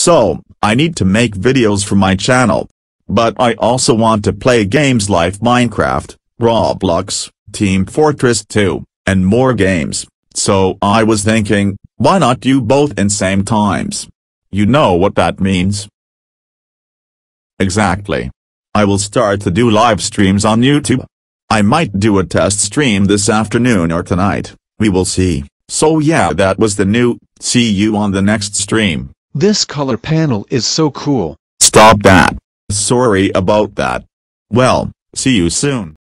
So, I need to make videos for my channel. But I also want to play games like Minecraft, Roblox, Team Fortress 2, and more games, so I was thinking, why not do both in same times? You know what that means? Exactly. I will start to do live streams on YouTube. I might do a test stream this afternoon or tonight, we will see. So yeah that was the new, see you on the next stream. This color panel is so cool. Stop that. Sorry about that. Well, see you soon.